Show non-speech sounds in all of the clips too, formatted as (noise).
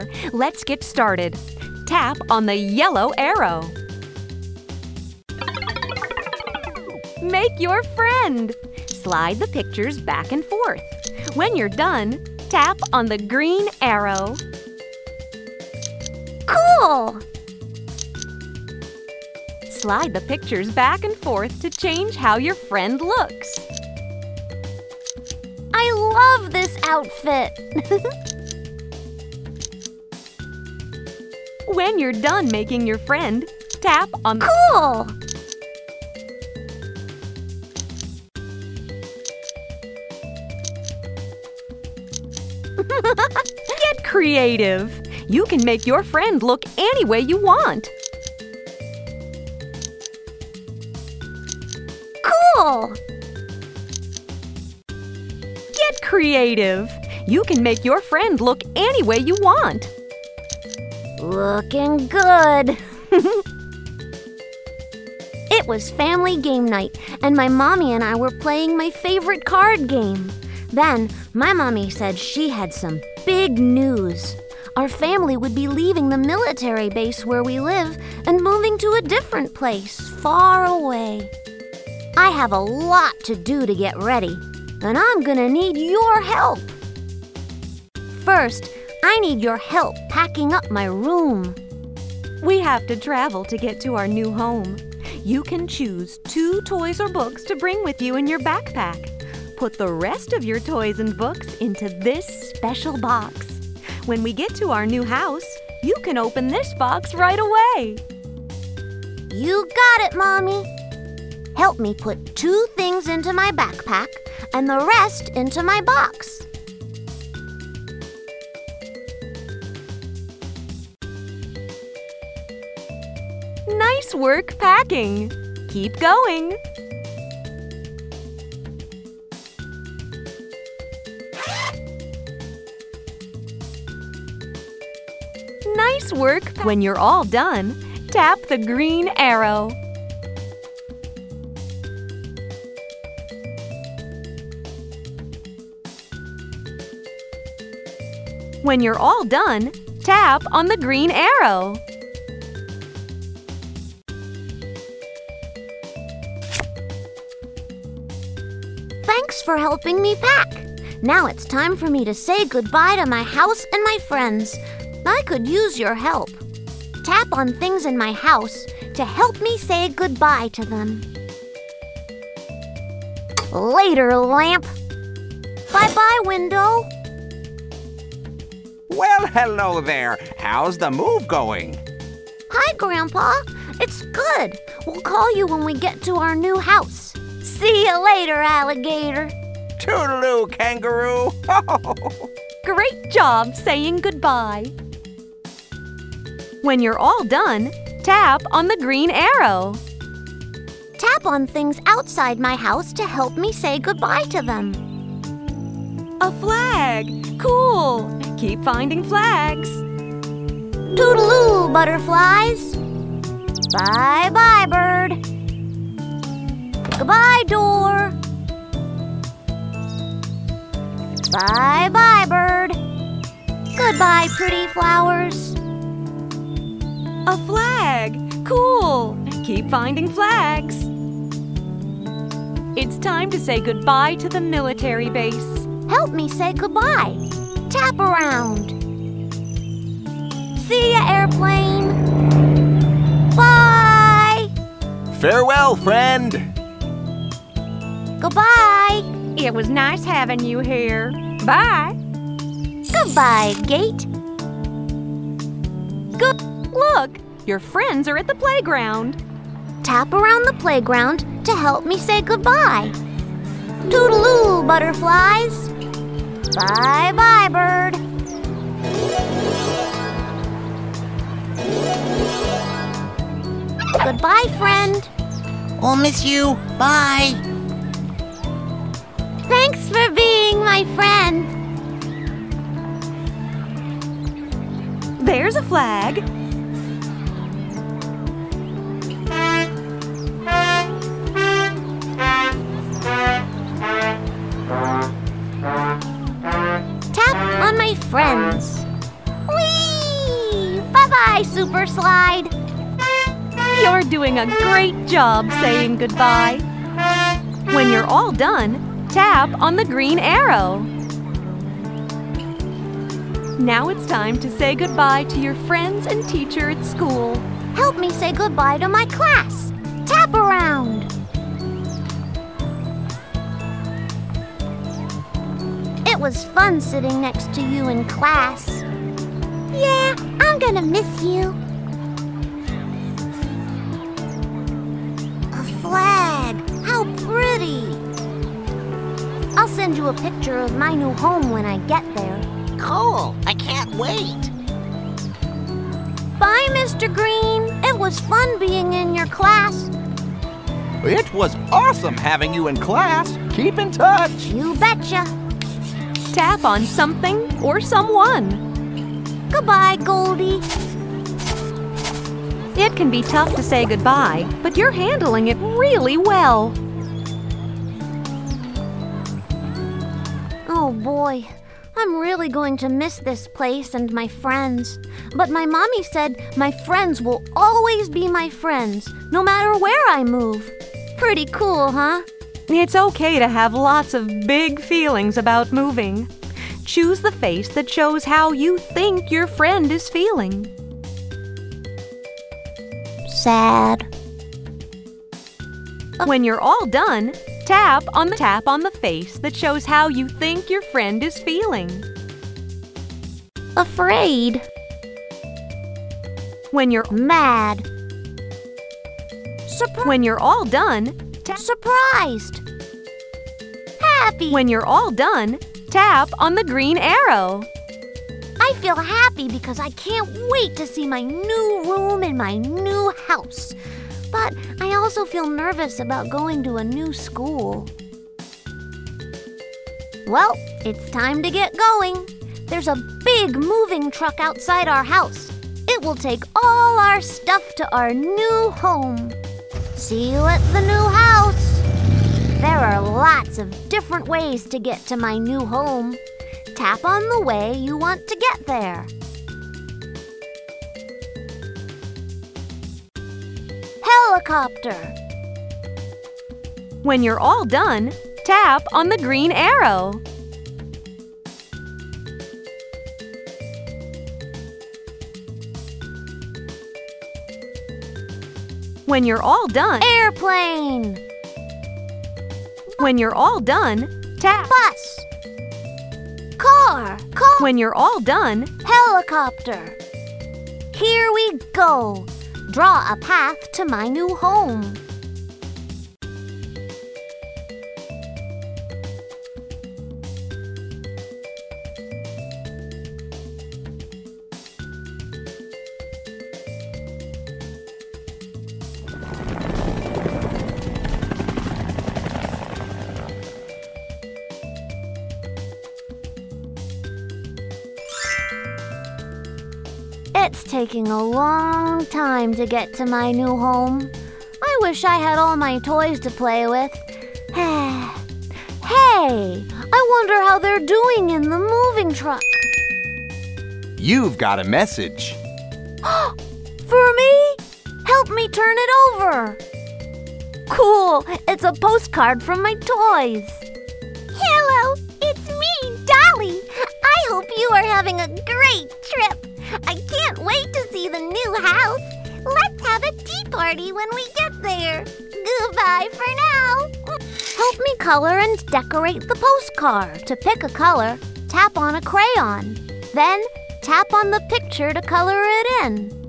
there. Let's get started. Tap on the yellow arrow. Make your friend. Slide the pictures back and forth. When you're done, tap on the green arrow. Cool! Slide the pictures back and forth to change how your friend looks. I love this outfit! (laughs) When you're done making your friend, tap on the cool! (laughs) Get creative! You can make your friend look any way you want. Cool! Get creative! You can make your friend look any way you want. Looking good. (laughs) it was family game night, and my mommy and I were playing my favorite card game. Then, my mommy said she had some big news. Our family would be leaving the military base where we live and moving to a different place, far away. I have a lot to do to get ready, and I'm gonna need your help. First, I need your help packing up my room. We have to travel to get to our new home. You can choose two toys or books to bring with you in your backpack. Put the rest of your toys and books into this special box. When we get to our new house, you can open this box right away. You got it, Mommy. Help me put two things into my backpack and the rest into my box. Nice work packing. Keep going. Nice work. When you're all done, tap the green arrow. When you're all done, tap on the green arrow. For helping me pack. Now it's time for me to say goodbye to my house and my friends. I could use your help. Tap on things in my house to help me say goodbye to them. Later, lamp. Bye bye, window. Well, hello there. How's the move going? Hi, Grandpa. It's good. We'll call you when we get to our new house. See you later, alligator. Toodaloo, kangaroo. (laughs) Great job saying goodbye. When you're all done, tap on the green arrow. Tap on things outside my house to help me say goodbye to them. A flag! Cool! Keep finding flags. Toodaloo, butterflies. Bye bye, bird. Goodbye, door. Bye bye, bird. Goodbye, pretty flowers. A flag! Cool! Keep finding flags. It's time to say goodbye to the military base. Help me say goodbye. Tap around. See ya, airplane. Bye. Farewell, friend. Goodbye. It was nice having you here. Bye. Goodbye, gate. Good. Look, your friends are at the playground. Tap around the playground to help me say goodbye. Toodaloo, butterflies. Bye bye, bird. Goodbye, friend. I'll miss you. Bye. My friend. There's a flag. Tap on my friends. Whee! Bye, Super Slide. You're doing a great job saying goodbye. When you're all done, tap on the green arrow. Now it's time to say goodbye to your friends and teacher at school. Help me say goodbye to my class. Tap around. It was fun sitting next to you in class. Yeah, I'm gonna miss you. A flag! How pretty! I'll send you a picture of my new home when I get there. Cool. I can't wait. Bye, Mr. Green. It was fun being in your class. It was awesome having you in class. Keep in touch. You betcha. Tap on something or someone. Goodbye, Goldie. It can be tough to say goodbye, but you're handling it really well. Oh boy, I'm really going to miss this place and my friends. But my mommy said my friends will always be my friends, no matter where I move. Pretty cool, huh? It's okay to have lots of big feelings about moving. Choose the face that shows how you think your friend is feeling. Sad. When you're all done, tap on the tap on the face that shows how you think your friend is feeling. Afraid. When you're Mad. Surprised. when you're all done, tap Surprised. Happy. when you're all done, tap on the green arrow. I feel happy because I can't wait to see my new room in my new house. But I also feel nervous about going to a new school. Well, it's time to get going. There's a big moving truck outside our house. It will take all our stuff to our new home. See you at the new house. There are lots of different ways to get to my new home. Tap on the way you want to get there. Helicopter. When you're all done, tap on the green arrow. When you're all done, Airplane. when you're all done, tap. Bus. Car. Car. When you're all done, Helicopter. Here we go. Draw a path to my new home. It's taking a long time to get to my new home. I wish I had all my toys to play with. (sighs) hey, I wonder how they're doing in the moving truck. You've got a message. (gasps) For me? Help me turn it over. Cool, it's a postcard from my toys. Party when we get there. Goodbye for now. (laughs) Help me color and decorate the postcard. To pick a color, tap on a crayon. Then tap on the picture to color it in.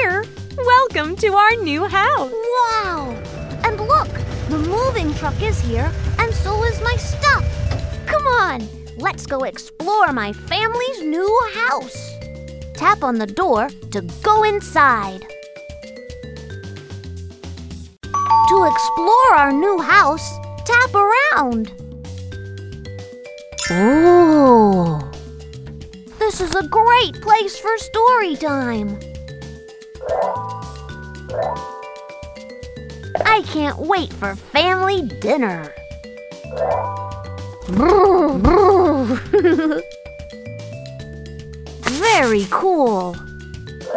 Here. Welcome to our new house. Wow! And look, the moving truck is here, and so is my stuff. Come on, let's go explore my family's new house. Tap on the door to go inside. To explore our new house, tap around. Ooh! This is a great place for story time. I can't wait for family dinner. Very cool.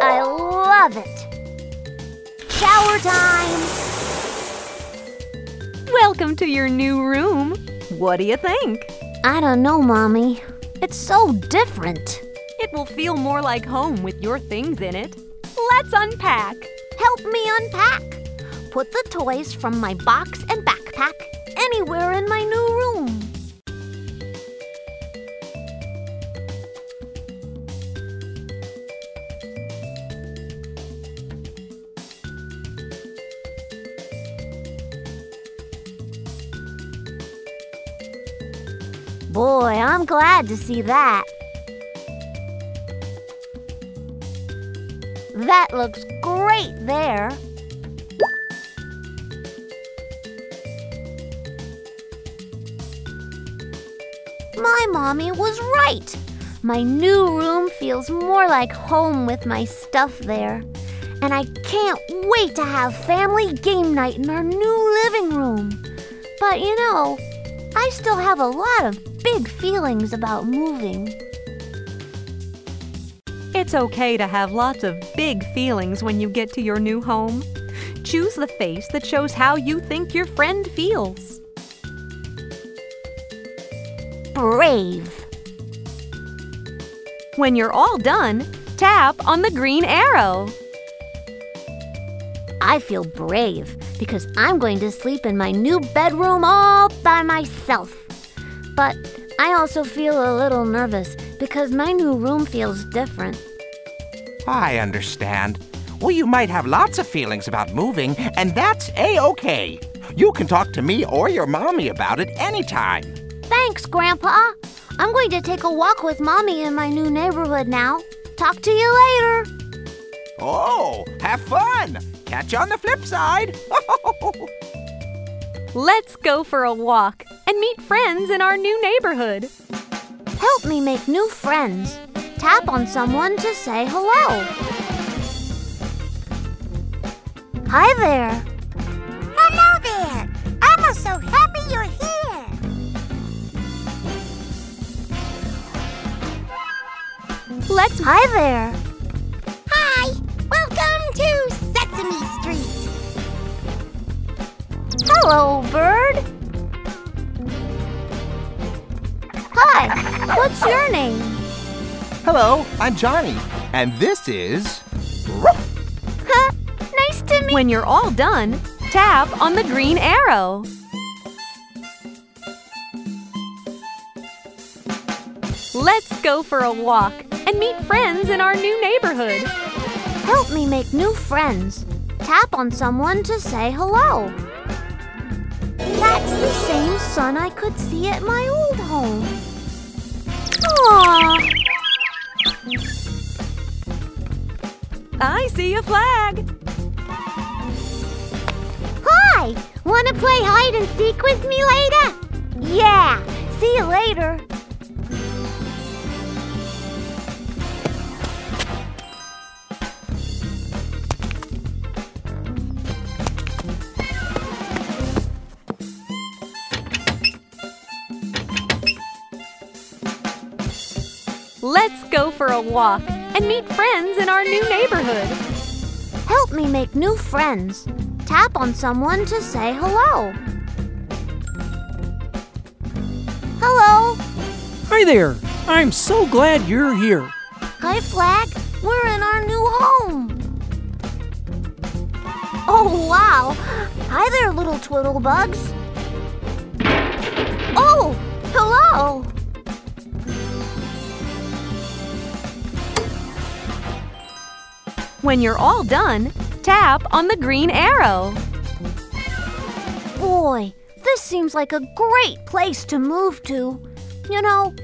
I love it. Shower time. Welcome to your new room. What do you think? I don't know, Mommy. It's so different. It will feel more like home with your things in it. Let's unpack. Help me unpack. Put the toys from my box and backpack anywhere in my new room. Boy, I'm glad to see that. That looks there. My mommy was right. My new room feels more like home with my stuff there. And I can't wait to have family game night in our new living room. But you know, I still have a lot of big feelings about moving. It's okay to have lots of big feelings when you get to your new home. Choose the face that shows how you think your friend feels. Brave. When you're all done, tap on the green arrow. I feel brave because I'm going to sleep in my new bedroom all by myself. But I also feel a little nervous because my new room feels different. I understand. Well, you might have lots of feelings about moving, and that's A-OK. You can talk to me or your mommy about it anytime. Thanks, Grandpa. I'm going to take a walk with Mommy in my new neighborhood now. Talk to you later. Oh, have fun! Catch you on the flip side. (laughs) Let's go for a walk and meet friends in our new neighborhood. Help me make new friends. Tap on someone to say hello. Hi there. Hello there! I'm so happy you're here! Let's Hi there. Hi! Welcome to Sesame Street! Hello, bird. Hi, what's your name? Hello, I'm Johnny, and this is. Huh, (laughs) nice to meet When you're all done, tap on the green arrow. Let's go for a walk and meet friends in our new neighborhood. Help me make new friends. Tap on someone to say hello. That's the same sun I could see at my old home. Aww. I see a flag. Hi! Wanna play hide and seek with me later? Yeah! See you later. Let's go for a walk and meet friends in our new neighborhood. Help me make new friends. Tap on someone to say hello. Hello. Hi there. I'm so glad you're here. Hi, Flag. We're in our new home. Oh, wow. Hi there, little Twiddlebugs. Oh, hello. When you're all done, tap on the green arrow. Boy, this seems like a great place to move to. You know,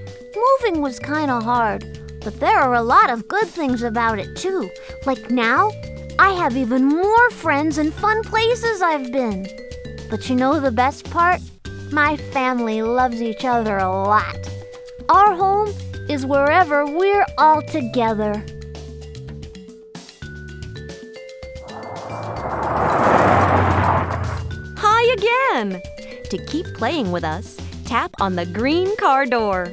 moving was kind of hard, but there are a lot of good things about it too. Like now, I have even more friends and fun places I've been. But you know the best part? My family loves each other a lot. Our home is wherever we're all together. To keep playing with us, tap on the green car door.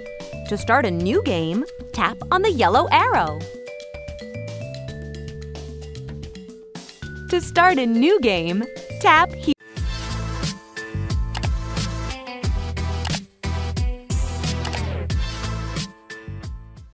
To start a new game, tap on the yellow arrow. To start a new game, tap here.